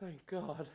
Thank God.